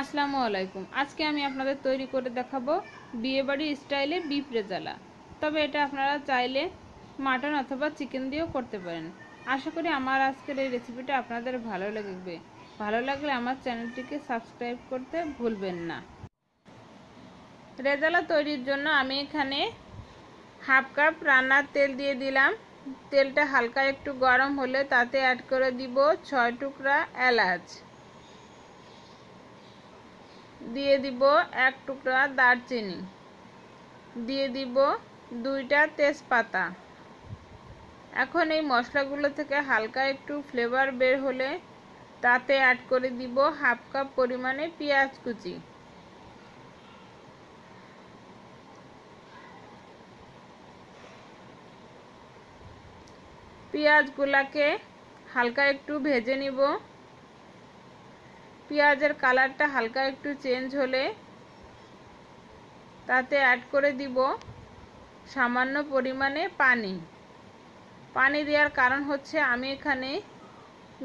আসসালামু আলাইকুম। আজকে আমি আপনাদের তৈরি করে দেখাবো বিয়েবাড়ি স্টাইলে বিফ রেজালা। তবে এটা আপনারা চাইলে মাটন অথবা চিকেন দিয়েও করতে পারেন। আশা করি আমার আজকের এই রেসিপিটা আপনাদের ভালো লাগবে। ভালো লাগলে আমার চ্যানেলটিকে সাবস্ক্রাইব করতে ভুলবেন না। রেজালা তৈরির জন্য আমি এখানে হাফ কাপ রান্নার তেল দিয়ে দিলাম। তেলটা হালকা একটু গরম হলে তাতে অ্যাড করে দিব ছয় টুকরা এলাচ। দিয়ে দিব এক টুকরা দারচিনি। দিয়ে দিব দুইটা তেজপাতা। এখন এই মশলাগুলো থেকে হালকা একটু ফ্লেভার বের হলে তাতে অ্যাড করে দিব হাফ কাপ পরিমাণে পেঁয়াজ কুচি। পেঁয়াজগুলাকে হালকা একটু ভেজে নিব। পেঁয়াজের কালারটা হালকা একটু চেঞ্জ হলে তাতে অ্যাড করে দিব সামান্য পরিমাণে পানি। পানি দেওয়ার কারণ হচ্ছে আমি এখানে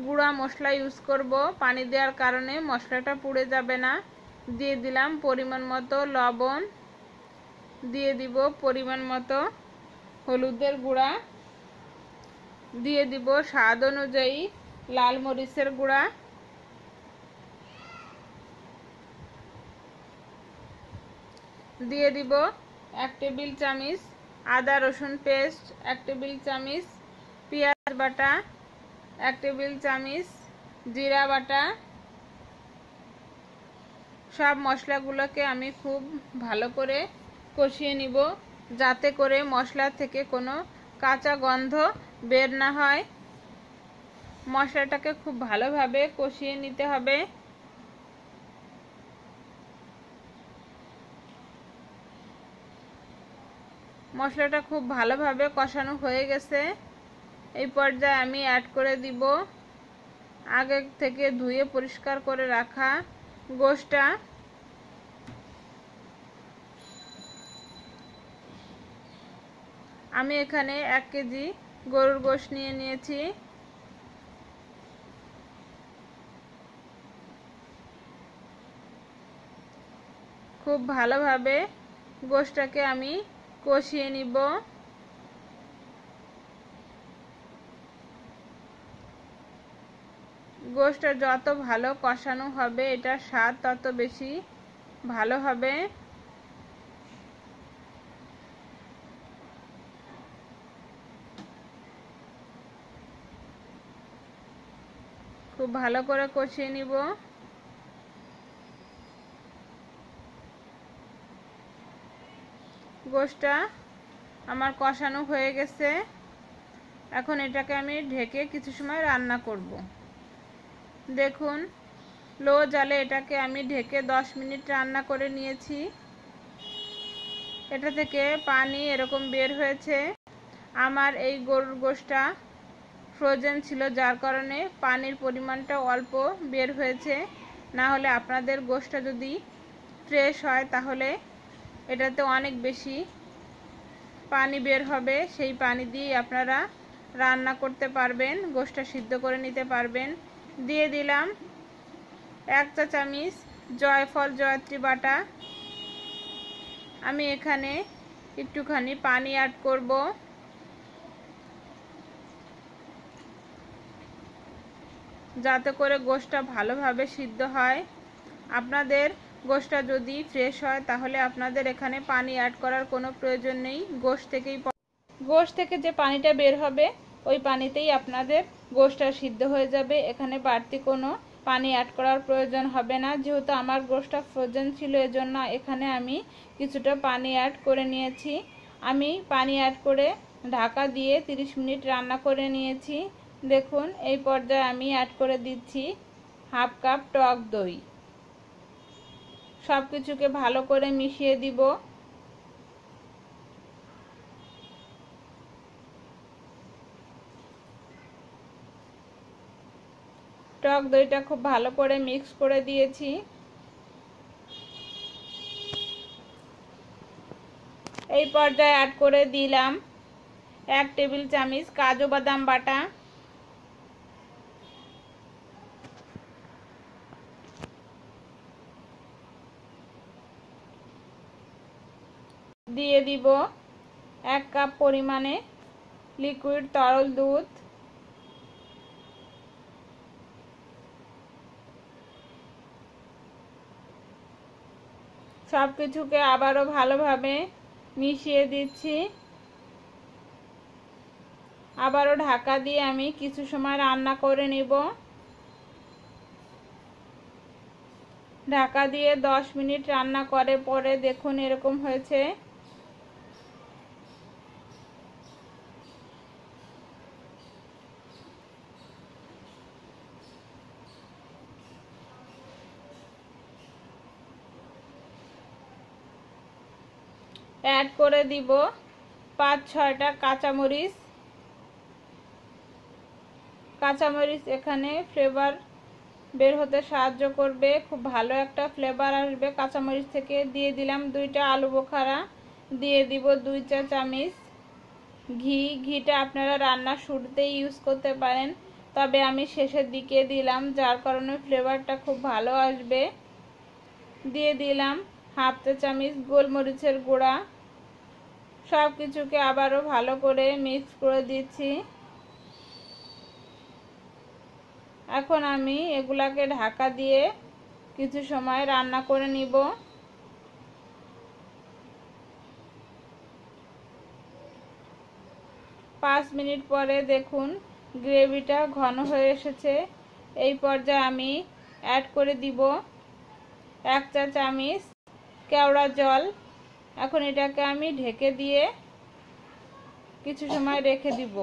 গুঁড়া মশলা ইউজ করব। পানি দেওয়ার কারণে মশলাটা পুড়ে যাবে না। দিয়ে দিলাম পরিমাণ মতো লবণ। দিয়ে দিব পরিমাণ মতো হলুদের গুঁড়া। দিয়ে দিব স্বাদ অনুযায়ী লাল মরিচের গুঁড়া। দিয়ে দিব এক টেবিল চামচ আদা রসুন পেস্ট, এক টেবিল চামচ পেঁয়াজ বাটা, এক টেবিল চামচ জিরা বাটা। সব মশলাগুলোকে আমি খুব ভালো করে কষিয়ে নিব যাতে করে মশলা থেকে কোনো কাঁচা গন্ধ বের না হয়। মশলাটাকে খুব ভালোভাবে কষিয়ে নিতে হবে। মশলাটা খুব ভালোভাবে কষানো হয়ে গেছে। এই পর্যায়ে আমি অ্যাড করে দিব আগে থেকে ধুয়ে পরিষ্কার করে রাখা গোশটা। আমি এখানে এক কেজি গরুর গোশ নিয়ে নিয়েছি। খুব ভালোভাবে গোশটাকে আমি কষিয়ে নিব। গোশটা যত ভালো কষানো হবে, এটার স্বাদ তত বেশি ভালো হবে। খুব ভালো করে কষিয়ে নিব। গোশটা আমার কষানো হয়ে গেছে। এখন এটাকে আমি ঢেকে কিছু সময় রান্না করব। দেখুন, লো জালে এটাকে আমি ঢেকে 10 মিনিট রান্না করে নিয়েছি। এটা থেকে পানি এরকম বের হয়েছে। আমার এই গরুর গোশটা ফ্রোজেন ছিল, যার কারণে পানির পরিমাণটা অল্প বের হয়েছে। না হলে আপনাদের গোশটা যদি ফ্রেশ হয়, তাহলে এটাতে অনেক বেশি পানি বের হবে। সেই পানি দিয়ে আপনারা রান্না করতে পারবেন গোশটা সিদ্ধ করে নিতে পারবেন। দিয়ে দিলাম এক চা চামচ জয়ফল, জয়ত্রী বাটা। আমি এখানে একটুখানি পানি অ্যাড করব। যাতে করে গোশটা ভালোভাবে সিদ্ধ হয়। আপনাদের গোশটা যদি ফ্রেশ হয়, তাহলে আপনাদের এখানে পানি অ্যাড করার কোনো প্রয়োজন নেই। গোশ থেকেই গোশ থেকে যে পানিটা বের হবে, ওই পানিতেই আপনাদের গোশটা সিদ্ধ হয়ে যাবে। এখানে বাড়তি কোনো পানি অ্যাড করার প্রয়োজন হবে না। যেহেতু আমার গোশটা ফ্রোজেন ছিল, এজন্য এখানে আমি কিছুটা পানি অ্যাড করে নিয়েছি। আমি পানি অ্যাড করে ঢাকা দিয়ে 30 মিনিট রান্না করে নিয়েছি। দেখুন, এই পর্যায়ে আমি অ্যাড করে দিচ্ছি হাফ কাপ টক দই। সব কিছুকে ভালো করে মিশিয়ে দিব। টক দইটা খুব ভালো করে মিক্স করে দিয়েছি। এই পর্যায়ে অ্যাড করে দিলাম এক টেবিল চামচ কাজু বাদাম বাটা। দিয়ে দিব এক কাপ পরিমাণে লিকুইড তরল দুধ। সব কিছুকে আবারও ভালোভাবে মিশিয়ে দিচ্ছি। আবারও ঢাকা দিয়ে আমি কিছু সময় রান্না করে নিব। ঢাকা দিয়ে দশ মিনিট রান্না করে পরে দেখুন এরকম হয়েছে। অ্যাড করে দিব পাঁচ, ছয়টা কাঁচামরিচ। কাঁচামরিচ এখানে ফ্লেভার বের হতে সাহায্য করবে। খুব ভালো একটা ফ্লেভার আসবে। কাঁচামরিচ থেকে দিয়ে দিলাম দুইটা আলু বোখারা। দিয়ে দিব দুই চা চামিচ। ঘি, ঘিটা আপনারা রান্নার শুরুতেই ইউজ করতে পারেন। তবে আমি শেষের দিকে দিলাম, যার কারণে ফ্লেভারটা খুব ভালো আসবে। দিয়ে দিলাম হাফ চা চামিচ গোলমরিচের গুঁড়া। সব কিছুকে আবারও ভালো করে মিক্স করে দিচ্ছি। এখন আমি এগুলাকে ঢাকা দিয়ে কিছু সময় রান্না করে নিব। পাঁচ মিনিট পরে দেখুন গ্রেভিটা ঘন হয়ে এসেছে। এই পর্যায়ে আমি অ্যাড করে দিব। এক চা চামিচ কেওড়া জল এখন এটাকে আমি ঢেকে দিয়ে কিছু সময় রেখে দিব।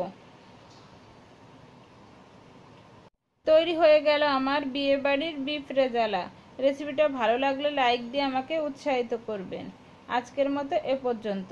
তৈরি হয়ে গেল আমার বিয়ে বাড়ির বিফ রেজালা রেসিপিটা ভালো লাগলে লাইক দিয়ে আমাকে উৎসাহিত করবেন। আজকের মতো এ পর্যন্ত।